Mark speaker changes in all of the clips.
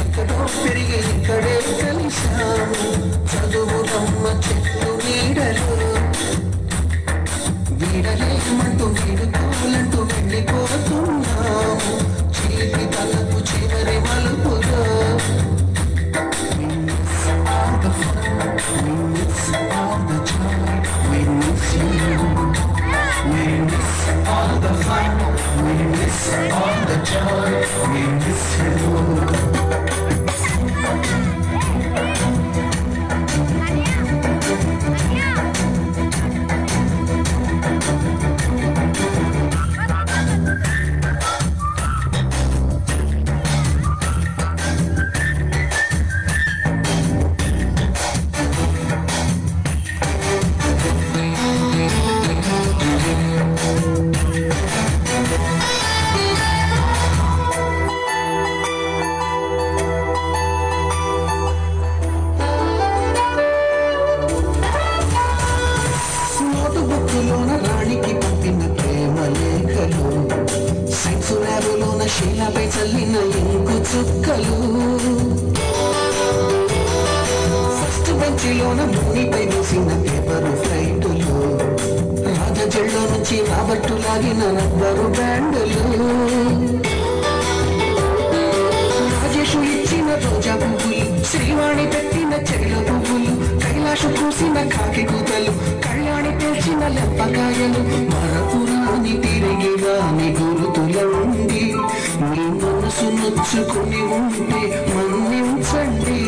Speaker 1: ఎక్కడో పెరిగి ఇక్కడే కలిశాము చదువు నమ్మ
Speaker 2: చెట్టు నీడలు వీడలేమంటూ వీడుకోవాలంటూ వెళ్ళిపోతున్నాము చీటి తలకు చివరి మలుపుగా all the fun, we miss all the joy, we miss you. రేడియోన బెంచిలోన మునిపై వేసిన పేపరు ఫ్లైటులు. రాజజెళ్ళో నుంచి రాబట్టు లాగిన రబ్బరు బ్యాండులు. రాజేషు ఇచ్చిన రోజా పువ్వులు శ్రీవాణి పెట్టిన చెరుల పువ్వులు కైలాసు కూసిన కాకి కూతలు కళ్యాణి తెల్చిన లెప్పకాయలు మరపురాని తిరిగి రాని గురుతులండి మీ మనసు నొచ్చుకుని ఉంటే మన్నించండి.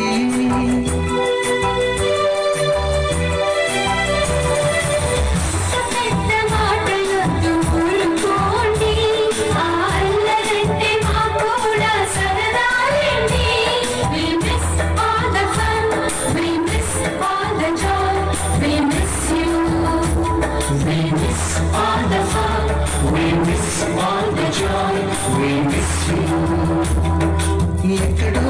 Speaker 3: Miss all the fun. We miss all the joy. We miss you.
Speaker 2: ఎక్కడో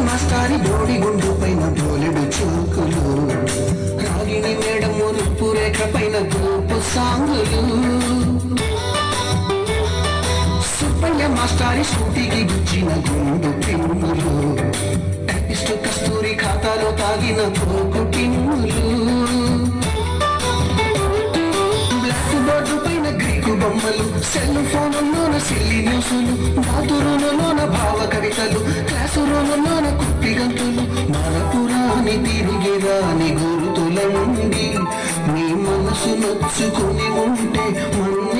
Speaker 2: మాస్టారి బోడి గుండు పైన బోలెడు చూకులు. రాగిణి మేడము మురుపు రేఖ పైన గ్రూపు సాంగులు. సుబ్బయ్య మాస్టారి స్కూటీకి గుచ్చిన గుండు పిన్నులు కస్తూరి ఖాతాలో తాగిన కోకు టిన్నులు గ్రీకు సెల్ ఫోన్లోన సిల్లి న్యూసులు బాతురులలోన భావ కవితలు క్లాసు రూములోన కుప్పి గంతులు మరపురాని తిరిగి రాని గురుతులండి మీ మనసు నొచ్చుకుని ఉంటే మన